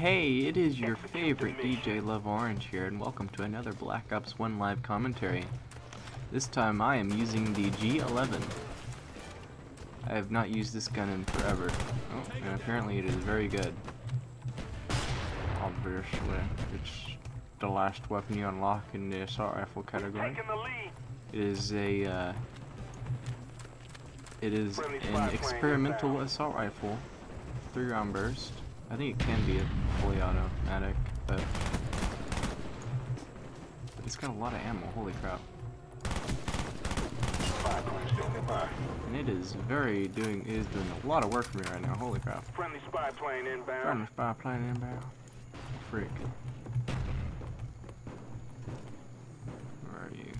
Hey, it is your favorite DJ Love Orange here, and welcome to another Black Ops 1 live commentary. This time I am using the G11. I have not used this gun in forever. Oh, and apparently it is very good. Obviously, it's the last weapon you unlock in the assault rifle category. It is a, uh, it is an experimental assault rifle, three round burst. I think it can be a fully automatic, but, but it's got a lot of ammo. Holy crap! And it is very doing it is doing a lot of work for me right now. Holy crap! Friendly spy plane inbound. Friendly spy plane inbound. Freak. Where are you?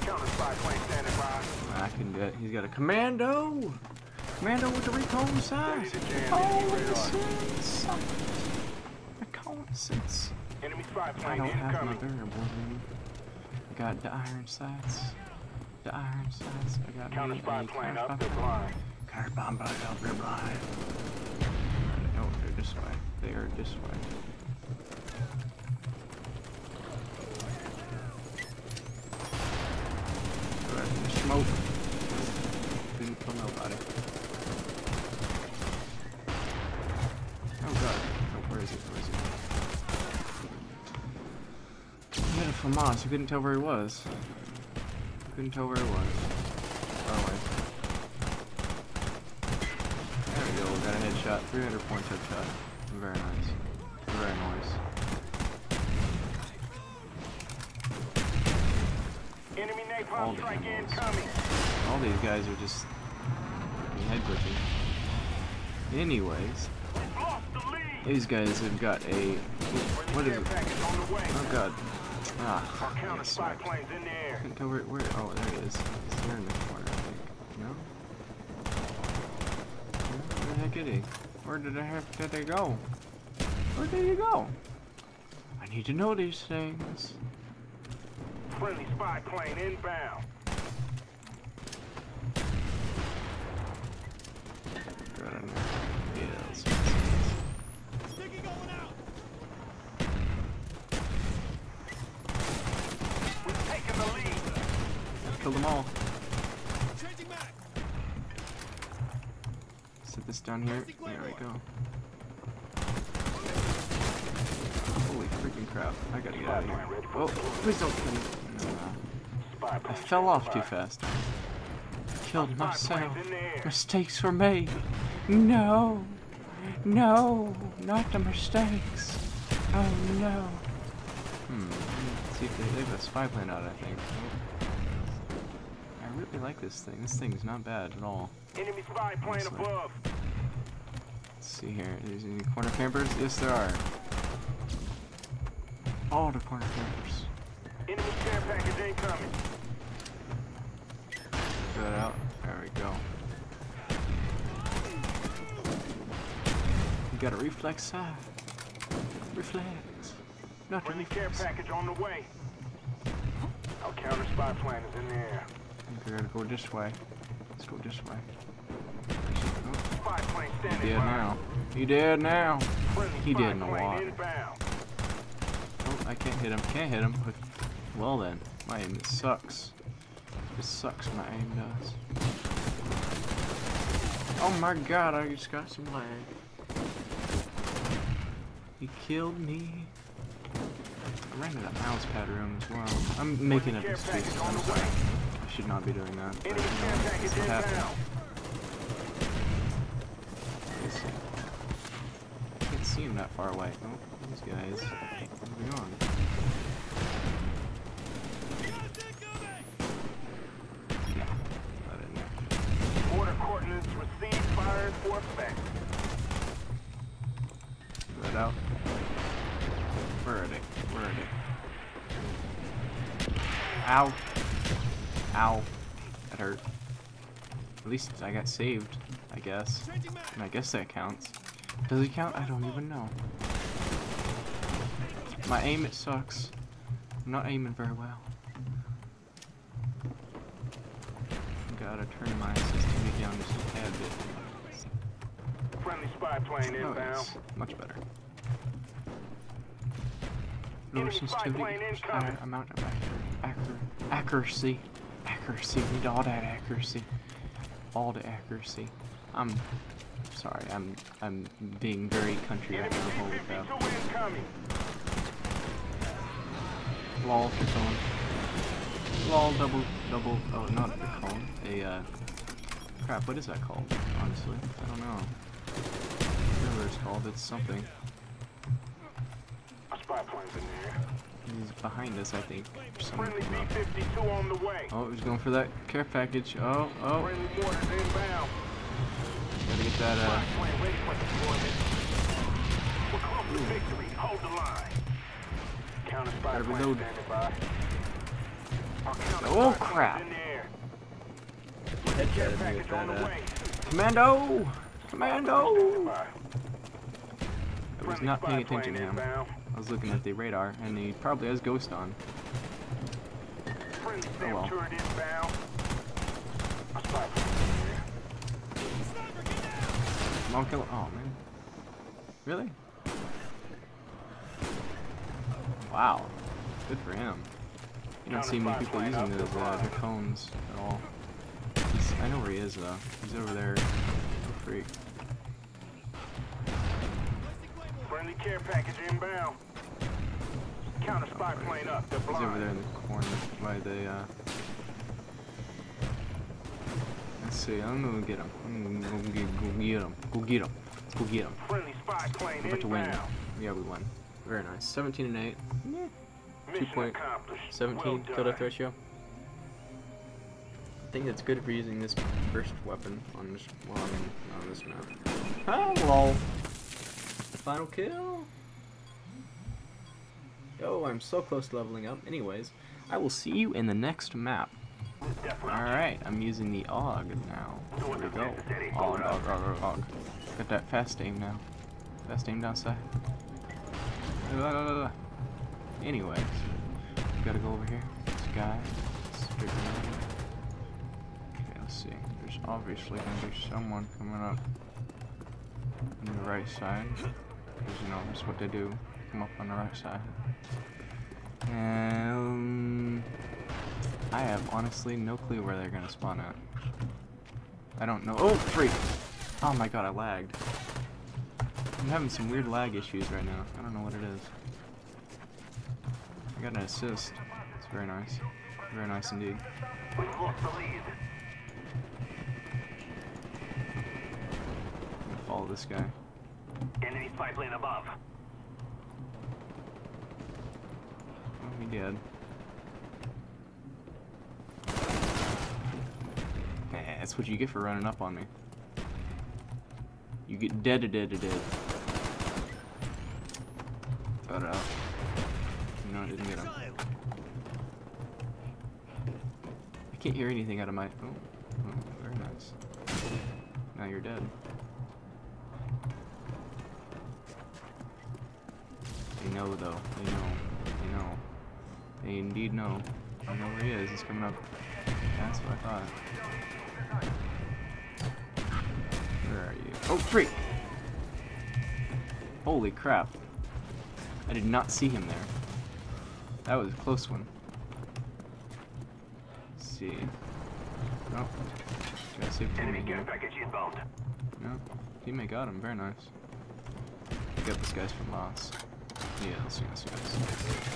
Counter spy plane standing by. I can get. He's got a commando. Commando with the recon sights. Ready to jam any Reconnaissance. Reconnaissance. Enemy spy I don't have my variable dude. I got the iron sights. The iron sights. I got Counter spy plane counter up the blind. Counter bomb by up their blind. Oh, they're this way. They are this way. Smoke. Didn't kill nobody. Oh god. Oh, where is it? Where is it? He had a FAMAS. I couldn't tell where he was. Couldn't tell where he was. Oh, wait. There we go. We got a headshot. 300 points headshot. Very nice. Very nice. Enemy All napalm strike incoming. All these guys are just head glitching. Anyways, We've lost the lead. these guys have got a what is it? package on the way. Oh god. Our Ah, counter yes, spy planes in the air. Where, where. Oh, there he is. He's there in the corner, I think. No. Where the heck is he? Where did the heck did they go? Where did he go? I need to know these things. Friendly spy plane inbound. Right in there. Yes. We've taken the lead. Killed them all. Set this down here. There we go. Holy freaking crap. I gotta get out of here. Oh, please don't kill me. No, no. Spy I fell off too fast. Killed myself. planes in the air. Mistakes were made. No. No. Not the mistakes. Oh no. Hmm. Let's see if they, they have a spy plane out, I think. I really like this thing. This thing is not bad at all. Enemy spy plane Excellent. above. Let's see here. Is there any corner campers? Yes, there are. All the corner campers. Enemy care package incoming. Get that out. There we go. You got a reflex side. Reflex. Not Friendly care package on the way. Our counter spy plane is in the air. I gonna go this way. Let's go this way. He dead now. He dead now. He dead in the water. Oh, I can't hit him. Can't hit him. Well then, my aim sucks. It sucks. My aim does. Oh my god! I just got some lag. He killed me. I ran to that mouse pad room as well. I'm making up excuses. I'm sorry. Way. I should not be doing that. but, you know, package it's what happened. Let's see. I can't see him that far away. Oh, these guys. Moving on. Yeah, that in. Order coordinates received, fired for effect. Let out. Where are they? Where are they? Ow. Ow. That hurt. At least I got saved, I guess. And I guess that counts. Does it count? I don't even know. My aim, it sucks. I'm not aiming very well. Gotta turn my sensitivity down just a tad bit. Friendly spy plane Oh, inbound. yes. Much better. Lower sensitivity, plane equals incoming. higher amount of accur- accur- accuracy. Accuracy. We need all that accuracy. All the accuracy. I'm sorry. I'm I'm being very country right now. Holy crap. T-52 incoming. Lol, you're. Lol, double, double, oh, not a call. A, uh, crap, what is that called, honestly? I don't know. Whatever it's called, it's something. A spy plane's in there. He's behind us, I think. Friendly. B-52 on the way. Oh, he's going for that care package. Oh, oh, Friendly mortars inbound. gotta get that, uh, plane ready for deployment. We're close to victory. Hold the line. Counter spy Gotta reload. standing by. Oh, crap. in the air. Headshotted Care me with that, uh. Commando! Commando! Standing by. I was not paying attention to him. I was looking at the radar, and he probably has Ghost on. Oh, well. SAM turret inbound. A spy plane in the air. Come on, kill. Oh, man. Really? Wow. Good for him. You don't see many people using those, uh, their cones at all. He's, I know where he is, though. He's over there. Oh, freak. Friendly care package inbound. Counter spy plane up. They're He's over there in the corner by the, uh... Let's see, I'm gonna get him. I'm gonna go get, go get him. Go get him. Go get him. Friendly spy plane We're about to win. Now. Yeah, we won. Very nice. 17 and 8. Mission point accomplished. 17 well kill death ratio. I think that's good for using this first weapon on this well, I mean, on this map. Oh lol. Final kill. Yo, I'm so close to leveling up. Anyways, I will see you in the next map. Alright, I'm using the AUG now. There we go. AUG, AUG, AUG, AUG. Got that fast aim now. Fast aim down la. Anyways, gotta go over here. This guy. Okay, let's see. There's obviously gonna be someone coming up on the right side. Because, you know, that's what they do. Come up on the right side. Um, I have honestly no clue where they're gonna spawn at. I don't know. Oh, freak! Oh my god, I lagged. I'm having some weird lag issues right now. I don't know what it is. I got an assist. It's very nice. Very nice indeed. I'm gonna follow this guy. Enemy spy plane above. He did. That's what you get for running up on me. You get dead to dead to dead. Throw it out. No, I didn't get him. I can't hear anything out of my. Oh, oh very nice. Now you're dead. Know though. They know. They know. They indeed know. I know where he is. He's coming up. That's what I thought. Where are you? Oh, freak! Holy crap. I did not see him there. That was a close one. Let's see. Oh. Nope. Gotta save Enemy teammate here. package inbound. No. Teammate got him. Very nice. Pick up this guy's from Moss. Yes, yes, yes.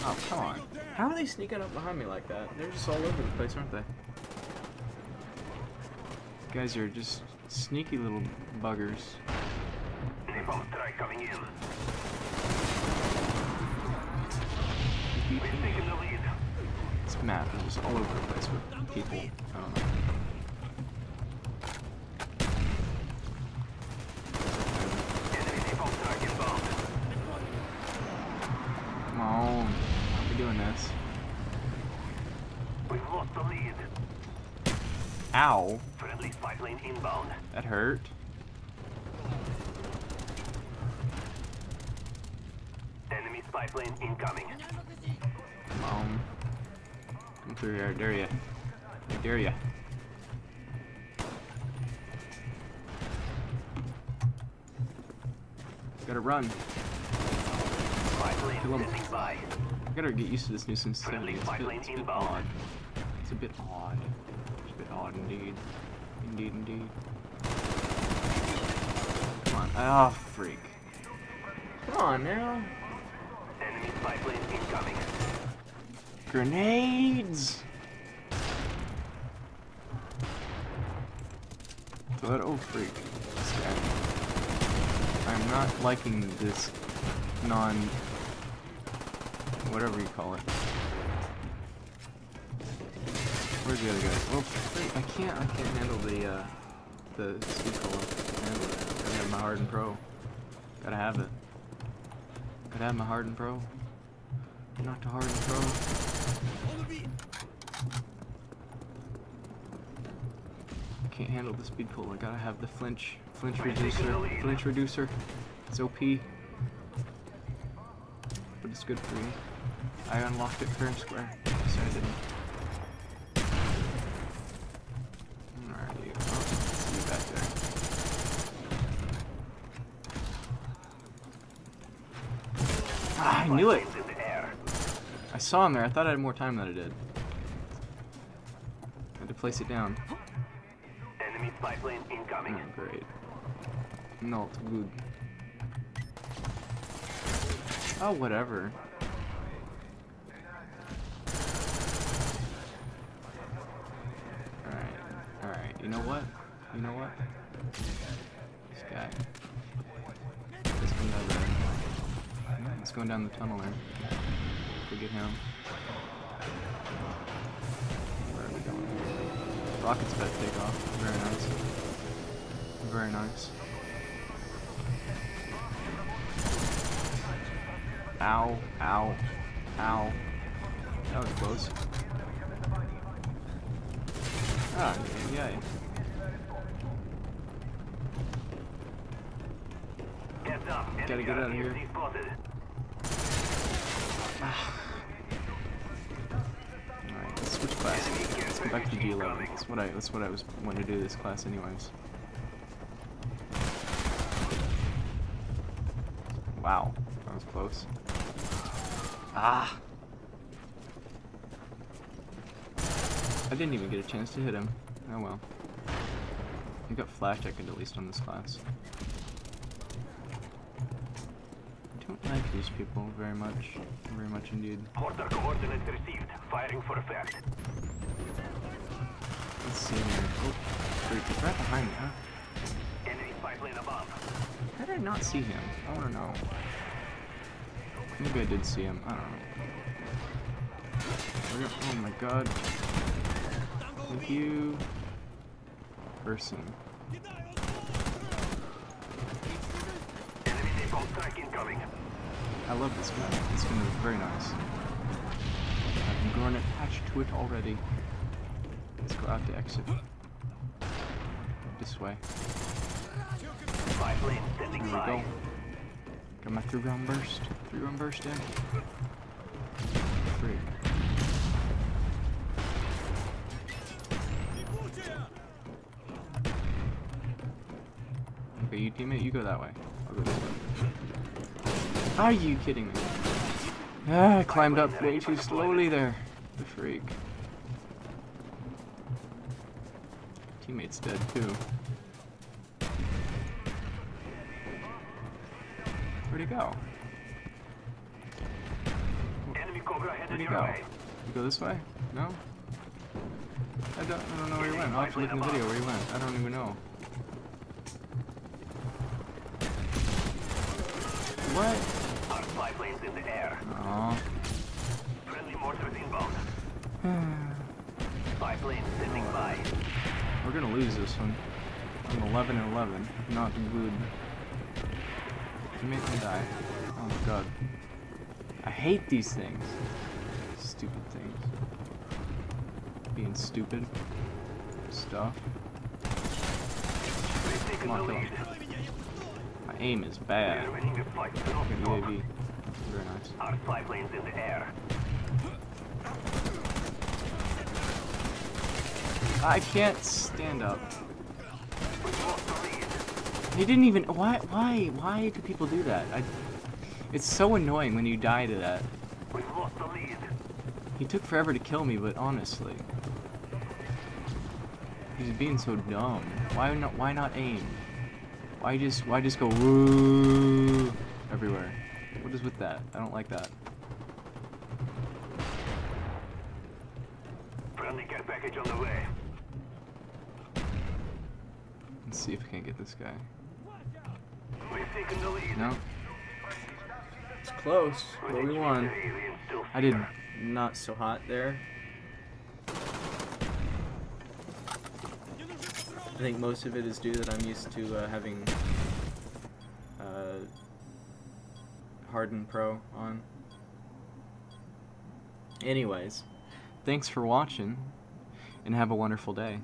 Oh, come on. How are they sneaking up behind me like that? They're just all over the place, aren't they? guys are just sneaky little buggers. Napalm strike coming in. This map is just all over the place with people. I don't know. Enemy napalm strike inbound. Come on. How we doing this? We've lost the lead. Ow. Friendly spy plane inbound. That hurt. Enemy spy plane incoming. Come on. Come through here. I dare ya. I dare ya. Gotta run. Spy plane Kill. I gotta get used to this new sensitivity. It's a bit, it's a bit odd. It's a bit odd. It's a bit odd indeed. Indeed, indeed. Come on. Ah, freak. Come on now. Enemy spy plane incoming. Grenades! But oh freak. I'm not liking this non whatever you call it. Where's the other guy? Oh freak, I can't I can't handle the uh the speed cola. Can't handle it. Gotta have my hardened pro. Gotta have it. Gotta have my hardened pro. Not to hardened pro. I can't handle the speed pull. I gotta have the flinch, flinch reducer, flinch reducer. It's OP, it's good for me. I unlocked it fair and square. Yes, I didn't. Where are you? Oh, you back there. Ah, I knew it. Planes in the air. I saw him there. I thought I had more time than I did. I had to place it down. Enemy spy plane incoming. Oh, great. Not good. Oh, whatever. Alright, alright. You know what? You know what? This guy. Let's down go down the tunnel there. Go get him. Where are we going? Rocket's about to take off. Very nice. Very nice. Ow, ow, ow. That was close. Ah, yay. Gotta get out of here. Alright, let's switch classes. Let's go back to G11. That's what I that's what I was wanting to do this class anyways. Wow, that was close. Ah! I didn't even get a chance to hit him. Oh well. I got flash icon at least on this class. I don't like these people very much. Very much indeed. Order coordinates received. Firing for effect. Let's see here. Oh, freak, he's right behind me, huh? Enemy spy plane above. How did I not see him? I wanna know. Maybe I did see him. I don't know. Oh my god. Thank you. Person. I love this gun. This gun is very nice. I've been grown attached to it already. Let's go out to exit. This way. There we go. Got my three round burst. Three round burst in. Freak. Okay, you teammate, you go that way. I'll go this way. Are you kidding me? Ah, I climbed up way too slowly there. The freak. Teammate's dead too. Where'd he go? Enemy Cobra Where'd he your go? way. You go this way? No? I don't, I don't know where he went. I'll have to look in the video where he went. I don't even know. What? Our spy planes in the air. Aw. Friendly mortars inbound. Spy plane standing by. We're gonna lose this one. I'm 11 and 11. Not good. Make me die. Oh my god. I hate these things. Stupid things. Being stupid. Stuff. Come on, kill him. My aim is bad. winning the fight. Look Don't at stop. UAV. Very nice. Our spy planes in the air. I can't stand up. We've lost the lead. He didn't even. Why? Why? Why do people do that? I. It's so annoying when you die to that. We've lost the lead. He took forever to kill me, but honestly, he's being so dumb. Why not? Why not aim? Why just? Why just go woo everywhere? What is with that? I don't like that. Friendly care package on the way. Let's see if I can get this guy. We've taken the lead. No, It's close, but we won. I did. Not so hot there. I think most of it is due that I'm used to uh, having uh, Hardened Pro on. Anyways, thanks for watching, and have a wonderful day.